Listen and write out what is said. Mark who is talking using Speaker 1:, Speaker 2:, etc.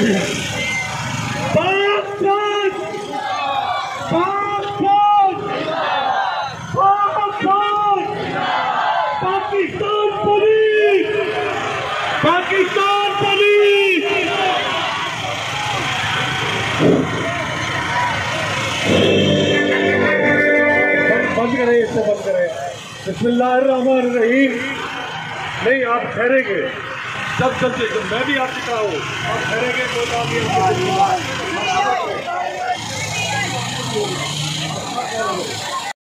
Speaker 1: बंद करें इसको बंद करें। बिस्मिल्लाहिर्रहमान रहीम नहीं आप ठहरेंगे। जब चलते जब मैं भी आ चुका हूँ। और ठहरेंगे